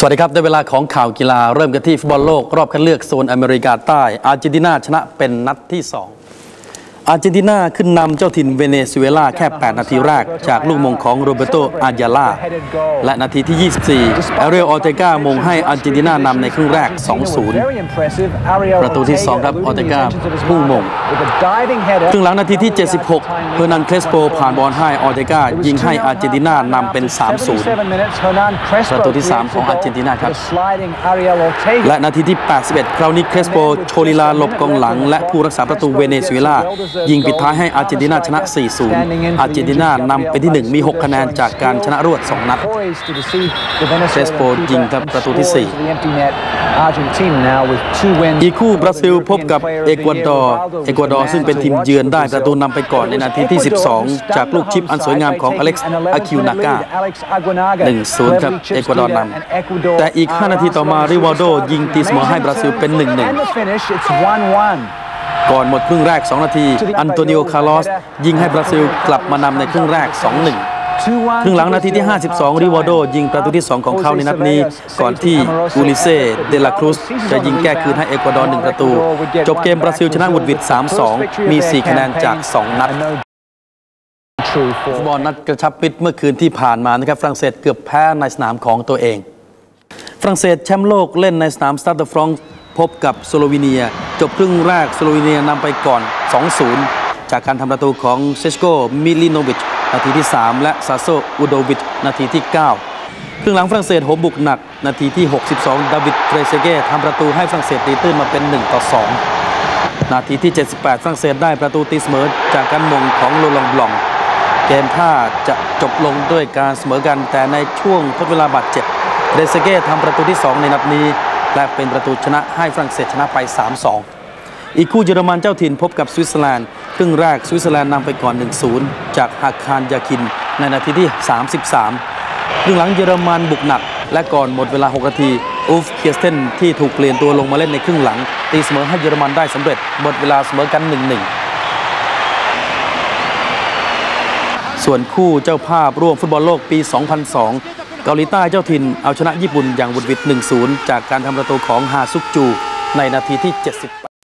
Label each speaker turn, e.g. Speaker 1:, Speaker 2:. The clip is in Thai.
Speaker 1: สวัสดีครับ ได้เวลาของข่าวกีฬาเริ่มกันที่ฟุตบอลโลก รอบคัดเลือกโซนอเมริกาใต้ อาร์เจนตินาชนะเป็นนัดที่ 2 อาร์เจนตินาขึ้นนำเจ้าถิ่นเวเนซุเอลาแค่ 8 นาทีแรก จากลูกโหม่งของโรเบโตอาญาลา และนาทีที่ 24เอเรียลออเตกาโหม่งให้อาร์เจนตินานำในครึ่งแรก 2-0 ประตูที่สองครับ ออเตกาผู้โหม่ง ครึ่งหลังนาทีที่ 76 เฮอร์นันเครสโปผ่านบอลให้ออเตกายิงให้อาร์เจนตินานำเป็น 3-0 ประตูที่ 3 ของอาร์เจนตินาครับ และนาทีที่ 81 คราวนี้เครสโปโชว์ลีลาหลบกองหลัง และผู้รักษาประตูเวเนซุเอลายิงปิดท้ายให้อาร์เจนตินาชนะ 4-0 อาร์เจนตินานำเป็นที่ 1 มี 6 คะแนนจากการชนะรวด 2 นัด
Speaker 2: เครสโปยิงครับประตูที่ 4
Speaker 1: อีกคู่บราซิลพบกับเอกวาดอร์ เอกวาดอร์ซึ่งเป็นทีมเยือนได้ประตูนำไปก่อนในนาทีที่ 12 จากลูกชิปอันสวยงามของอเล็กซ์อาคิวนาก้า1-0ครับเอกวาดอร์นำแต่อีก 5 นาทีต่อมาริวาลโดยิงตีเสมอให้บราซิลเป็น 1-1 ก่อนหมดครึ่งแรก 2 นาที อันโตนิโอ คาร์ลอส ยิงให้บราซิลกลับมานำในครึ่งแรก 2-1ครึ่งหลังนาทีที่ 52 ริวาลโด ยิงประตูที่ 2 ของเขาในนัดนี้ ก่อนที่อูลิเซ่เดลาครุส จะยิงแก้คืนให้เอกวาดอร์ 1 ประตู จบเกมบราซิลชนะหวุดหวิด 3-2 มี 4 คะแนนจาก 2 นัดฟุตบอลนัดกระชับมิตรเมื่อคืนที่ผ่านมานะครับ ฝรั่งเศสเกือบแพ้ในสนามของตัวเอง ฝรั่งเศสแชมป์โลกเล่นในสนามสตาดเดอฟรองซ์ พบกับสโลวีเนีย จบครึ่งแรกสโลวีเนียนำไปก่อน 2-0 จากการทำประตูของเซลโกมิลิโนวิชนาทีที่ 3 และซาโซอุโดวิชนาทีที่ 9 ครึ่งหลังฝรั่งเศสโหมบุกหนัก นาทีที่ 62 ดาวิดเทรเซเก้ทำประตูให้ฝรั่งเศสตีตื้นมาเป็น 1 ต่อ 2 นาทีที่ 78 ฝรั่งเศสได้ประตูตีเสมอจากการโหม่งของโลรองต์บลองก์ เกมท่าจะจบลงด้วยการเสมอกันแต่ในช่วงทดเวลาบาดเจ็บเทรเซเก้ทำประตูที่ 2 ในนัดนี้ และเป็นประตูชนะให้ฝรั่งเศสชนะไป 3-2 อีกคู่เยอรมันเจ้าถิ่นพบกับสวิตเซอร์แลนด์ครึ่งแรกสวิตเซอร์แลนด์นำไปก่อน 1-0 จากฮาคารยาคิน ในนาทีที่ 33 ครึ่งหลังเยอรมันบุกหนัก และก่อนหมดเวลา 6 นาทีอูล์ฟเคียร์สเทนที่ถูกเปลี่ยนตัวลงมาเล่นในครึ่งหลัง ตีเสมอให้เยอรมันได้สำเร็จหมดเวลาเสมอกัน 1-1ส่วนคู่เจ้าภาพร่วมฟุตบอลโลกปี 2002 เกาหลีใต้เจ้าถิ่นเอาชนะญี่ปุ่นอย่างบุดวิด1-0 จากการทำประตูของฮาซุกจู ในนาทีที่ 78